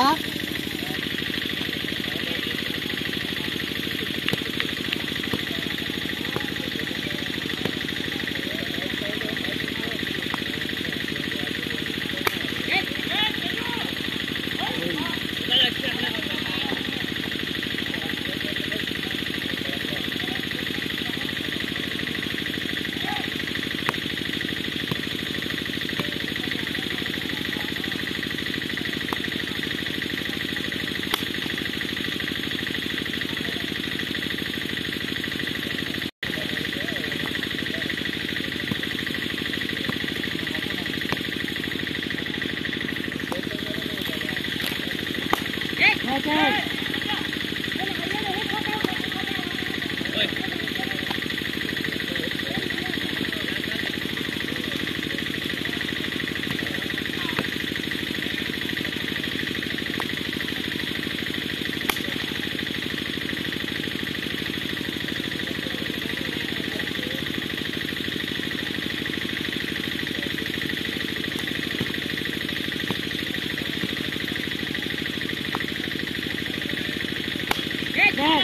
あ Dad.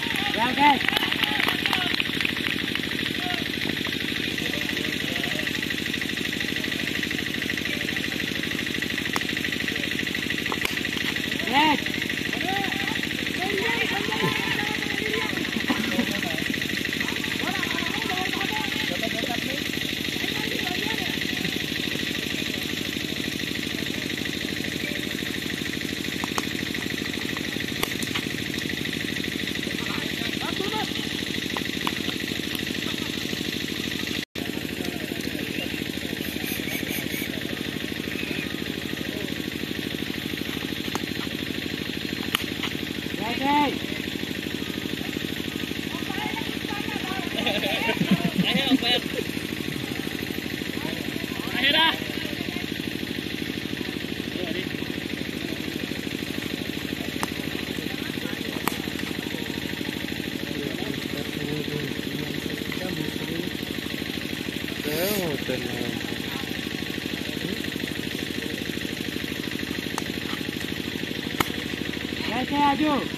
Yeah. go.